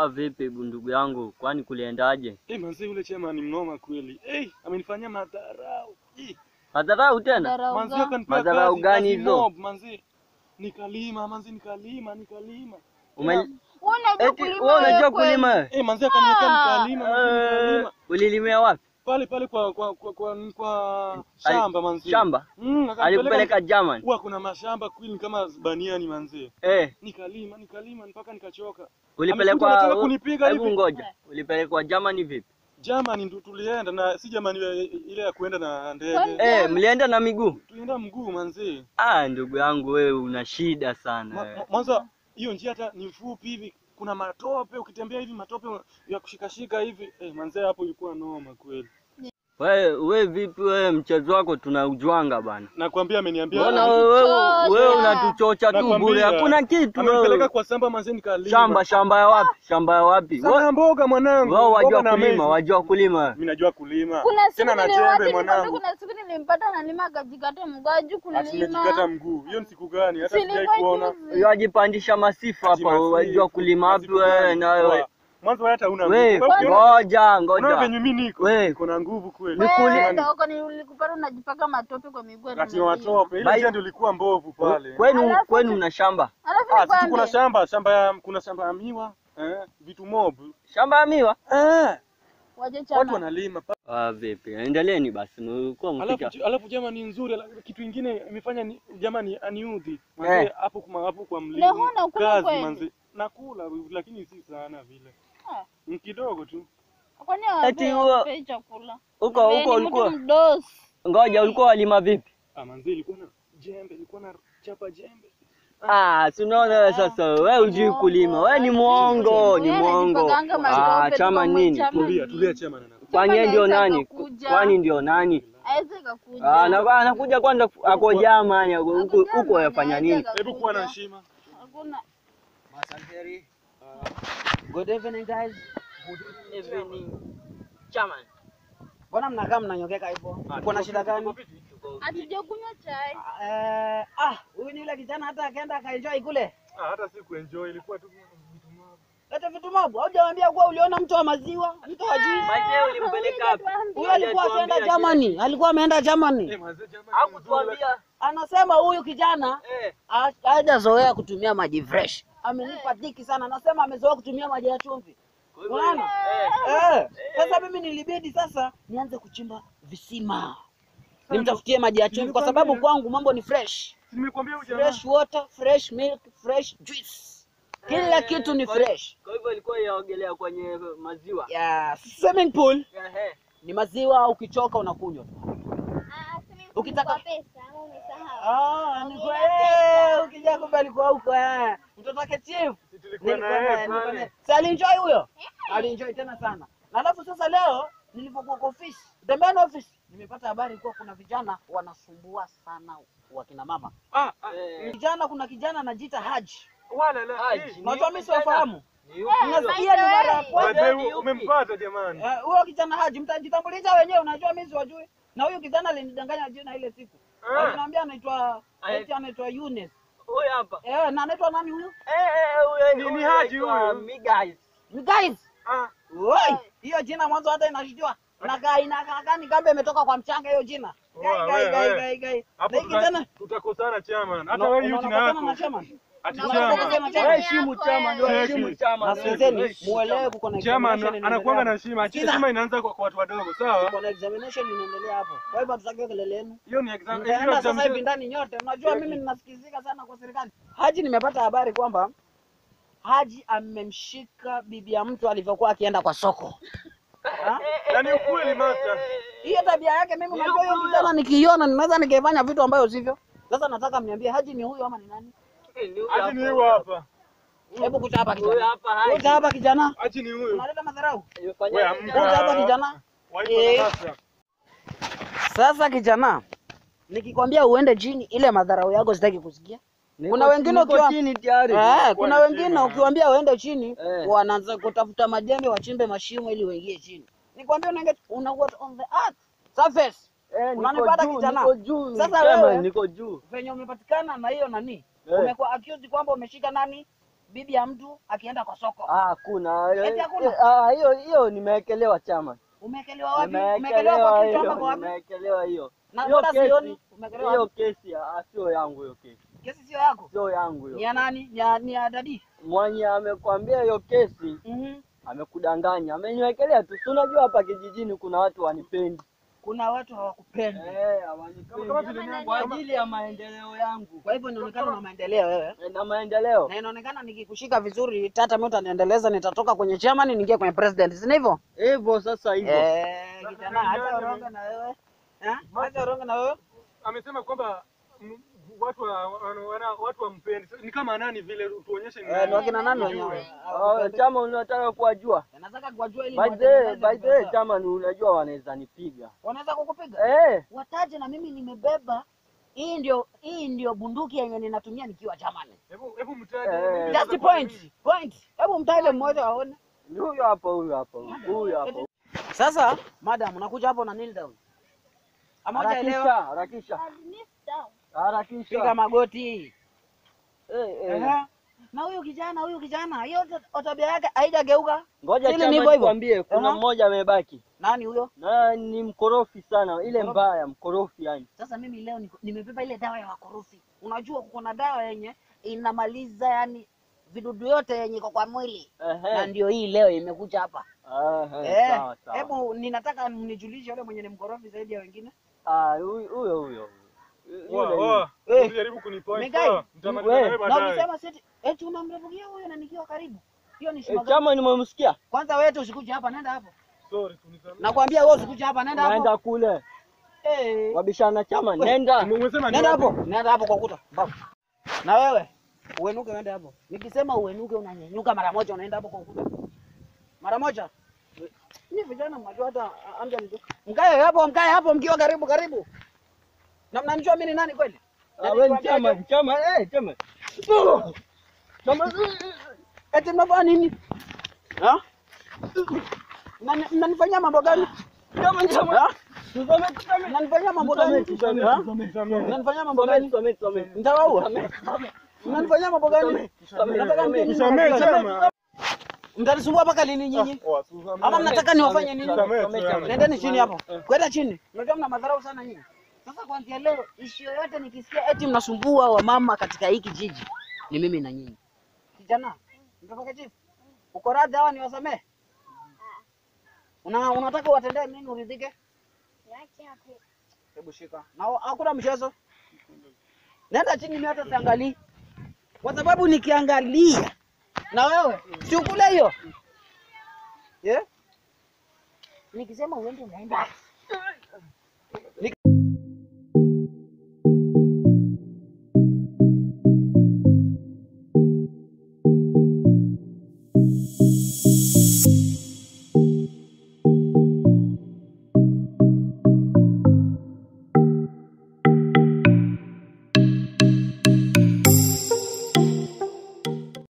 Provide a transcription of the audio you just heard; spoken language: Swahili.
Ah, vipi ndugu yangu, kwani kuliendaje? Eh, manzi yule chema ni mnoma kweli. Eh, amenifanyia madharau. Eh, Madharau tena? Manzi gani? akanipea Madharau gani hizo? manzi. Nikalima, manzi nikalima, nikalima. Ume... Wewe unajua kulima? Eh, manzi akaniwekea Ah. nikalima, nikalima. ulilimia wapi? Pale pale kwa kwa kwa, kwa, kwa shamba manzi. Shamba? Mm, Alikupeleka German? Huwa kuna mashamba kweli kama baniani manzi. Eh, Nikalima, nikalima mpaka nikachoka. ulipelekwa kunipiga Hebu hivi. ngoja. Ulipelekwa German vipi? german ndio tulienda na si german ile ile ya kuenda na ndege. Eh, mlienda na miguu? Tulienda mguu manzi. Ah, ndugu yangu wewe una shida sana. Mwanzo hiyo njia hata ni mfupi hivi, kuna matope, ukitembea hivi matope ya kushikashika hivi. Eh, manzee hapo ilikuwa noma kweli. Wewe we vipi wewe mchezo wako tunaujwanga bana. Nakwambia ameniambia Mbona Bwana, wewe wewe unatuchocha tu bure. Hakuna kitu amenipeleka wewe. kwa shamba mazeni nikalima. Shamba shamba ya wapi? Shamba ya wapi? Wewe mboga mwanangu. wewe wajua kulima, wajua kulima. Mimi najua kulima. Kuna Tena na jembe mwanangu. kuna siku nilimpata nalima akajikata gajikata mguu aju kulima. mguu. Hiyo ni siku gani? Hata Si sijai kuona. Yajipandisha masifa hapa, wajua kulima wapi wewe na wewe. Mwanzo hata una nguvu. Ngoja, ngoja Unaona venye mimi niko. Wewe. kuna nguvu kweli. Ni kuli- Wewe ndio huko nilikupata unajipaka matope kwa miguu. ati Kati matope. Ile njia ndio ilikuwa mbovu pale. Kwenu Alafu- kwenu mna shamba? Alafu Ah, sisi kuna shamba, shamba ya kuna shamba ya miwa, eh, vitu mob. Shamba ya miwa? Eh, watu wanalima. pa- Ah, vipi? Endeleeni basi. Mlikuwa Alafu mfika. alafu jama ni nzuri, kitu kingine imefanya jamani jama ni aniudhi. Eh. Manze hapo kuma hapo kwa Leo mlima. Kazi kweli? Nakula lakini si sana vile. Ah. Ni kidogo tu. Kwani Eti huo- chakula? Huko huko ulikuwa ngoja ulikuwa walima vipi? Ah, manzi ilikuwa na jembe, ilikuwa na chapa jembe. Ah, si unaona wewe sasa wewe hujui kulima. Wewe ni mwongo, ni mwongo. Ah, chama nini? Tulia, tulia chama nana. Kwani ndio nani? Kwani ndio nani? Aweze kukuja. Ah, anakuja kwanza ako huko huko yafanya nini? Hebu kuwa na heshima. Hakuna. Good evening guys. Good evening Chairman. Mbona mnakaa mnanyokeka hivyo? Uko na shida gani? Hatujakunywa chai. Eh, ah, huyu ni yule kijana hata akaenda akaenjoy kule. Ah, hata si kuenjoy, ilikuwa tu. Leta vitu mabu, Haujawaambia kuwa uliona mtu wa maziwa, mtu wa juu Maana ulimpeleka wapi? Huyu alikuwa ameenda Germany, alikuwa ameenda Germany. Eh. Hakutuambia. Anasema huyu kijana Eh. ha- hajazoea kutumia maji fresh. Amenipa dhiki sana. Anasema amezoea kutumia maji ya chumvi. Unaona? Eh. Sasa mimi nilibidi sasa nianze kuchimba visima. Nimtafutie maji ya chumvi kwa sababu kwangu mambo ni fresh. Nimekwambia huyu fresh water, fresh milk, fresh juice. Kila kitu ni fresh. Kwa hivyo ilikuwa yaogelea kwenye maziwa. Yeah, swimming pool Ehe. ni maziwa, ukichoka unakunywa. Ukitaka ah, ni kwa eh, ukija kumbe alikuwa huko eh. Chief. Tulikuwa na yeye. Si alienjoy huyo? Alienjoy tena sana. Na alafu sasa leo nilipokuwa kwa ofisi, the main office, nimepata habari kuwa kuna vijana wanasumbua sana wakina mama. Ah, ah, Eh. Kijana, kuna kijana anajiita Haji. wala la. Haji. eh, Unajua mimi siwafahamu. Ni? Nasikia ni mara ya kwanza. Umempata jamani. Eh, huyo kijana Haji, mtajitambulisha wenyewe, unajua mimi siwajui. Na huyu kijana alinidanganya jina ile siku. Ah. Aliniambia anaitwa anaitwa. Huyo hapa. Eh, na anaitwa nani huyu? Eh, eh, huyo Ni- ni Haji huyo. You guys. Ah, Woi, hiyo jina mwanzo hata inashijua. gai na gani kama imetoka kwa mchanga hiyo jina. Gai gai gai gai gai. hapo Na tutakosana chairman. Hata wewe hiyo jina na yako. Chama. Anakuanga na heshima. Heshima inaanza kwa watu wadogo, sawa? Kuna examination inaendelea hapo. Kwa hivyo kelele yenu. Hiyo ni exam. sasa hivi ndani nyote. Unajua mimi ninasikizika sana kwa serikali. Haji nimepata habari kwamba Haji amemshika bibi ya mtu alivyokuwa akienda kwa soko. Na ni ukweli master. Hiyo tabia yake mimi unajua hiyo kijana nikiiona ninaweza nikaifanya vitu ambayo sivyo. Sasa nataka mniambie Haji ni huyo ama ni nani? Eh, ni huyo hapa. Hebu kuja hapa kijana. hapa kijana. Acha ni huyo. Unaleta madharau. Wewe. Hapa kijana. Eh. Sasa kijana, nikikwambia uende chini, ile madharau yako sitaki kusikia. Kuna wengine ukiwa- chini tayari. Eh, kuna wengine ukiwaambia uende chini, Eh. wanaanza kutafuta majembe wachimbe mashimo ili waingie chini. Nikwambia unaingia on the earth surface. Eh, Unanipata kijana? Sasa wewe- niko juu. Venye umepatikana na hiyo nani? Eh. Umekuwa accused kwamba umeshika nani? bibi ya mtu akienda kwa soko. Ah, hakuna. Eti hakuna? Ah, hiyo hiyo nimeekelewa chama. Umewekelewa wapi? Umewekelewa kwa chama hiyo. kwa wapi? Nimeekelewa hiyo. Na mbona kesi- sioni? Hiyo kesi ah, sio yangu hiyo kesi. Kesi sio yako. Sio yangu hiyo. Ni ya nani? Ni ya ni ya dadi. Mwenye amekwambia hiyo kesi Mhm. Mm amekudanganya. Ameniwekelea tu. Si unajua hapa kijijini kuna watu wanipendi. Kuna watu hawakupendi. Eh? Kwa ajili ya maendeleo yangu. Kwa hivyo inaonekana na maendeleo wewe. Eh, Na maendeleo. Na inaonekana nikikushika vizuri tata mimi utaniendeleza nitatoka kwenye chairman niingie kwenye president. Si hivyo? Hivyo sasa hivyo. Eh, kijana acha uronge na wewe. Eh? Acha uronge na wewe. Amesema kwamba watu watu wampendi. Ni kama nani vile tuonyeshe ni Eh, ni nani. wakina nani wenyewe? Oh, chama unataka kuwajua? Nataka kuwajua ili By the by the chama ni unajua wanaweza nipiga. Wanaweza kukupiga? Eh, Wataje na mimi nimebeba. Hii ndio hii ndio bunduki yenye ninatumia nikiwa jamani. Hebu hebu mtaje. Eh. Just point. Point. Hebu mtaje mmoja aone. ni huyo hapo, huyo hapo, huyo hapo. Sasa madam nakuja hapo na kneel down. Ama hujaelewa? Harakisha, harakisha. Piga magoti. Eh, eh. Na huyu kijana, huyu kijana, hiyo ta- tabia yake haijageuka. Ngoja chama nikwambie, kuna mmoja amebaki Nani huyo? na ni mkorofi sana, ile mbaya, mkorofi yani. Sasa mimi leo nimebeba ile dawa ya wakorofi. Unajua kuko na dawa yenye inamaliza yani vidudu yote yenye iko kwa mwili. Na ndio hii leo imekuja hapa. Eh, sawa sawa. hebu ninataka mnijulishe yule mwenye ni mkorofi zaidi ya wengine. Ah, huyo huyo huyo. Chama nimemsikia. Kwanza wewe usikuje hapa, nenda hapo. Sorry, tunisamehe. Nakwambia wewe usikuje hapa, nenda hapo. Nenda kule. Eh. Wabishana chama, nenda. Nenda hapo, nenda hapo kwa kuta. Na wewe uenuke uende hapo. Nikisema uenuke unanyanyuka mara moja unaenda hapo kwa kuta. Mara moja. Ni vijana mnajua hata amja nijua. Mkae hapo, mkae hapo mkiwa karibu karibu. Na mnanijua mimi ni nani kweli? Ah, Na wewe chama, chama, eh, chama. Chama. Eti mnafanya nini? Ha? Mnani- Mnanifanyia mambo gani? Chama, chama. Ha? Mnanifanyia mambo gani? Mnanifanyia mambo gani? Nitawaua. Mnanifanyia mambo gani? Nataka mimi. Chama, chama. Mtanisumbua mpaka lini nyinyi? Ah, tusamehe. Ama mnataka niwafanye nini? Nendeni chini hapo. Kwenda chini. Mnajua mna madharau sana nyinyi. Sasa kuanzia leo ishi yoyote nikisikia eti mnasumbua wamama katika hii kijiji ni mimi na nyinyi. Kijana, mtoka chief. Uko radhi hawa niwasamehe? Una, unataka uwatendee nini uridhike? Hebu shika. Na hakuna mchezo. Nenda chini mimi hata siangalii. Kwa sababu nikiangalia na wewe si ukule hiyo. Yeah? Nikisema uende unaenda.